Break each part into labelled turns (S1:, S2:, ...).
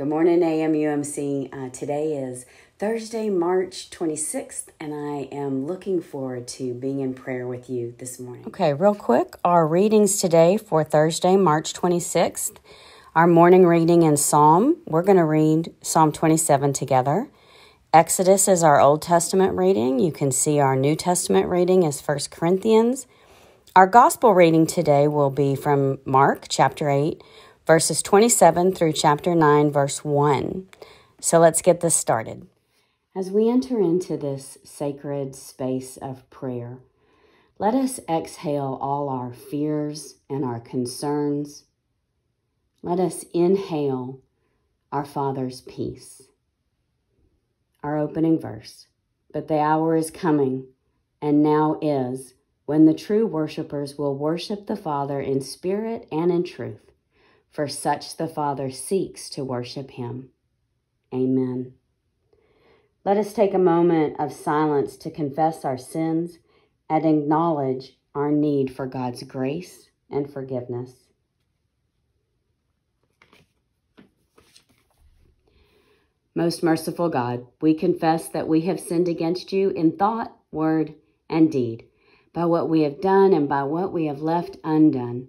S1: Good morning, AMUMC. Uh, today is Thursday, March 26th, and I am looking forward to being in prayer with you this morning.
S2: Okay, real quick, our readings today for Thursday, March 26th. Our morning reading in Psalm, we're going to read Psalm 27 together. Exodus is our Old Testament reading. You can see our New Testament reading is 1 Corinthians. Our gospel reading today will be from Mark chapter 8, verses 27 through chapter 9, verse 1. So let's get this started.
S1: As we enter into this sacred space of prayer, let us exhale all our fears and our concerns. Let us inhale our Father's peace. Our opening verse But the hour is coming, and now is, when the true worshippers will worship the Father in spirit and in truth for such the Father seeks to worship him. Amen. Let us take a moment of silence to confess our sins and acknowledge our need for God's grace and forgiveness. Most merciful God, we confess that we have sinned against you in thought, word, and deed, by what we have done and by what we have left undone.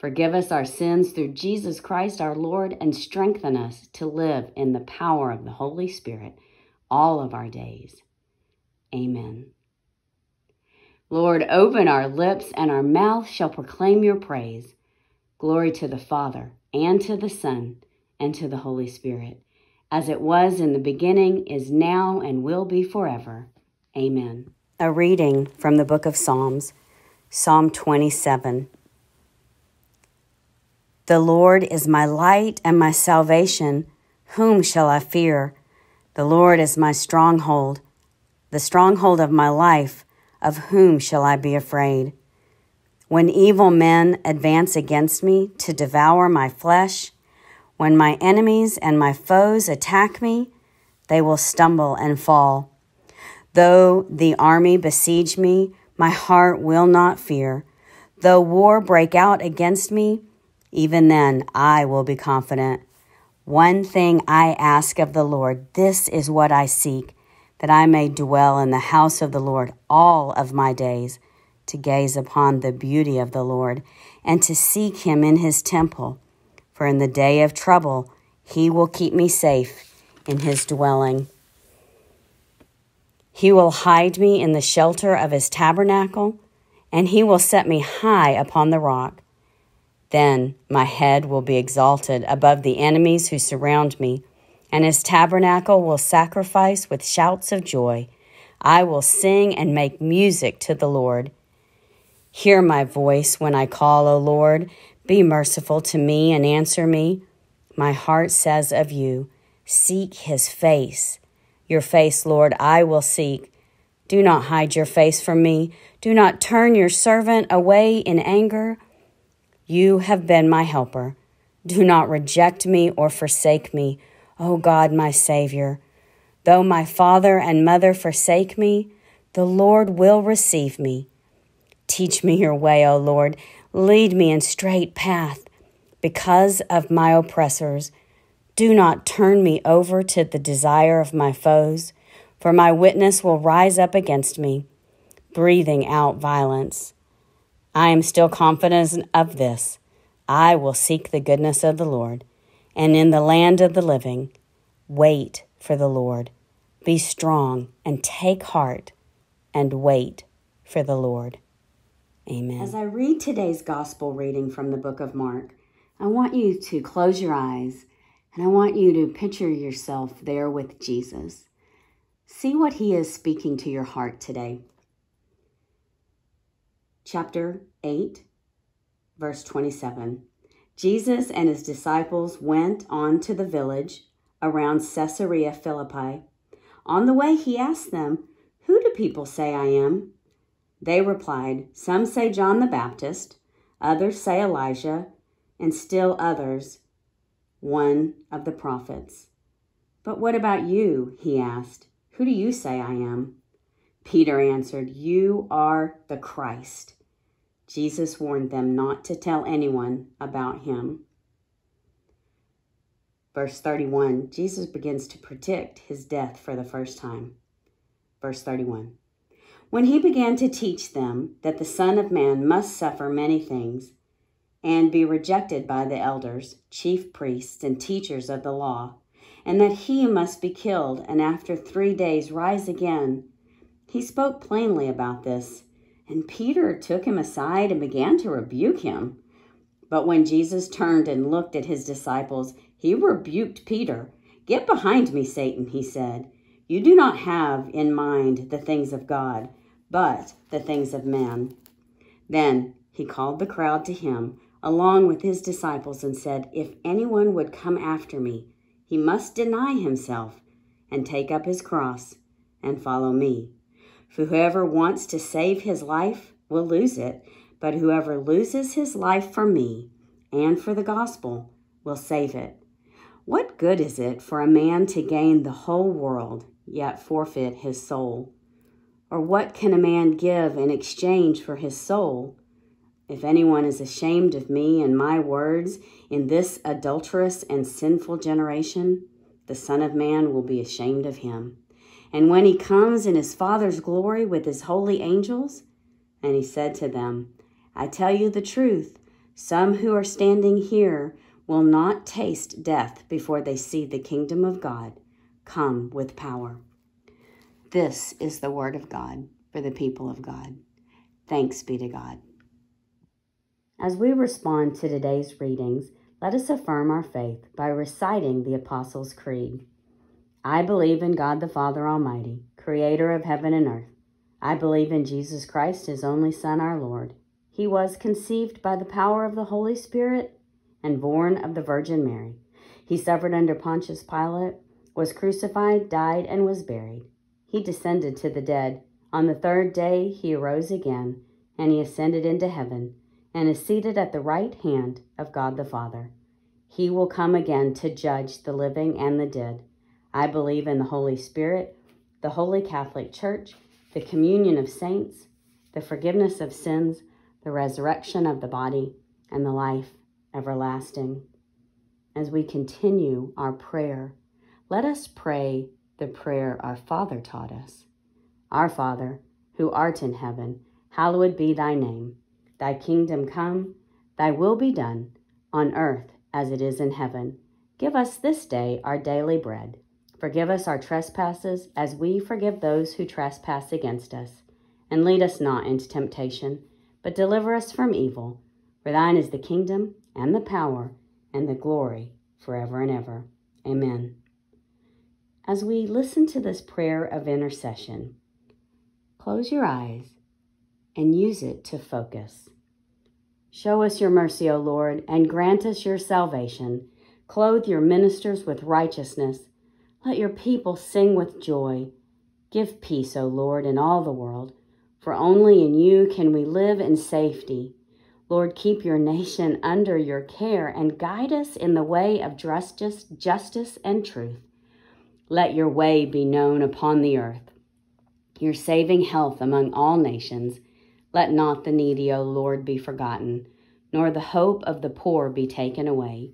S1: Forgive us our sins through Jesus Christ our Lord and strengthen us to live in the power of the Holy Spirit all of our days. Amen. Lord, open our lips and our mouth shall proclaim your praise. Glory to the Father and to the Son and to the Holy Spirit, as it was in the beginning, is now, and will be forever. Amen.
S2: A reading from the book of Psalms, Psalm 27. The Lord is my light and my salvation. Whom shall I fear? The Lord is my stronghold, the stronghold of my life. Of whom shall I be afraid? When evil men advance against me to devour my flesh, when my enemies and my foes attack me, they will stumble and fall. Though the army besiege me, my heart will not fear. Though war break out against me, even then, I will be confident. One thing I ask of the Lord, this is what I seek, that I may dwell in the house of the Lord all of my days, to gaze upon the beauty of the Lord, and to seek him in his temple. For in the day of trouble, he will keep me safe in his dwelling. He will hide me in the shelter of his tabernacle, and he will set me high upon the rock. Then my head will be exalted above the enemies who surround me, and his tabernacle will sacrifice with shouts of joy. I will sing and make music to the Lord. Hear my voice when I call, O Lord. Be merciful to me and answer me. My heart says of you, Seek his face. Your face, Lord, I will seek. Do not hide your face from me. Do not turn your servant away in anger. You have been my helper. Do not reject me or forsake me, O God, my Savior. Though my father and mother forsake me, the Lord will receive me. Teach me your way, O Lord. Lead me in straight path. Because of my oppressors, do not turn me over to the desire of my foes, for my witness will rise up against me, breathing out violence. I am still confident of this. I will seek the goodness of the Lord, and in the land of the living, wait for the Lord. Be strong and take heart and wait for the Lord. Amen.
S1: As I read today's gospel reading from the book of Mark, I want you to close your eyes and I want you to picture yourself there with Jesus. See what he is speaking to your heart today chapter 8, verse 27. Jesus and his disciples went on to the village around Caesarea Philippi. On the way, he asked them, Who do people say I am? They replied, Some say John the Baptist, others say Elijah, and still others, one of the prophets. But what about you? He asked. Who do you say I am? Peter answered, You are the Christ. Jesus warned them not to tell anyone about him. Verse 31, Jesus begins to predict his death for the first time. Verse 31. When he began to teach them that the Son of Man must suffer many things and be rejected by the elders, chief priests, and teachers of the law, and that he must be killed and after three days rise again, he spoke plainly about this. And Peter took him aside and began to rebuke him. But when Jesus turned and looked at his disciples, he rebuked Peter. Get behind me, Satan, he said. You do not have in mind the things of God, but the things of man. Then he called the crowd to him, along with his disciples, and said, If anyone would come after me, he must deny himself and take up his cross and follow me. For whoever wants to save his life will lose it, but whoever loses his life for me and for the gospel will save it. What good is it for a man to gain the whole world, yet forfeit his soul? Or what can a man give in exchange for his soul? If anyone is ashamed of me and my words in this adulterous and sinful generation, the Son of Man will be ashamed of him and when he comes in his Father's glory with his holy angels, and he said to them, I tell you the truth, some who are standing here will not taste death before they see the kingdom of God come with power. This is the word of God for the people of God. Thanks be to God. As we respond to today's readings, let us affirm our faith by reciting the Apostles' Creed. I believe in God the Father Almighty, creator of heaven and earth. I believe in Jesus Christ, his only Son, our Lord. He was conceived by the power of the Holy Spirit and born of the Virgin Mary. He suffered under Pontius Pilate, was crucified, died, and was buried. He descended to the dead. On the third day he arose again, and he ascended into heaven, and is seated at the right hand of God the Father. He will come again to judge the living and the dead. I believe in the Holy Spirit, the Holy Catholic Church, the communion of saints, the forgiveness of sins, the resurrection of the body, and the life everlasting. As we continue our prayer, let us pray the prayer our Father taught us. Our Father, who art in heaven, hallowed be thy name. Thy kingdom come, thy will be done, on earth as it is in heaven. Give us this day our daily bread Forgive us our trespasses, as we forgive those who trespass against us. And lead us not into temptation, but deliver us from evil. For thine is the kingdom, and the power, and the glory, forever and ever. Amen. As we listen to this prayer of intercession, close your eyes and use it to focus. Show us your mercy, O Lord, and grant us your salvation. Clothe your ministers with righteousness let your people sing with joy. Give peace, O Lord, in all the world, for only in you can we live in safety. Lord, keep your nation under your care and guide us in the way of justice, justice and truth. Let your way be known upon the earth, your saving health among all nations. Let not the needy, O Lord, be forgotten, nor the hope of the poor be taken away.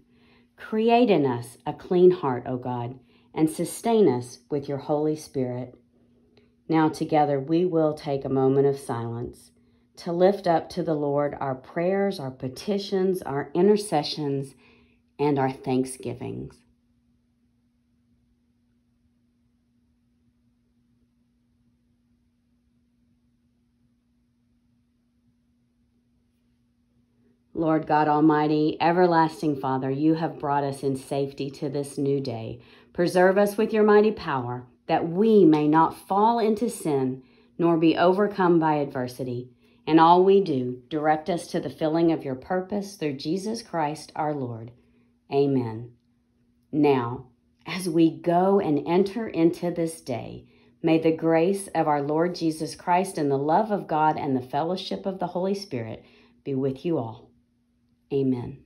S1: Create in us a clean heart, O God and sustain us with your Holy Spirit. Now, together, we will take a moment of silence to lift up to the Lord our prayers, our petitions, our intercessions, and our thanksgivings. Lord God Almighty, everlasting Father, you have brought us in safety to this new day. Preserve us with your mighty power, that we may not fall into sin, nor be overcome by adversity. In all we do, direct us to the filling of your purpose through Jesus Christ our Lord. Amen. Now, as we go and enter into this day, May the grace of our Lord Jesus Christ and the love of God and the fellowship of the Holy Spirit be with you all. Amen.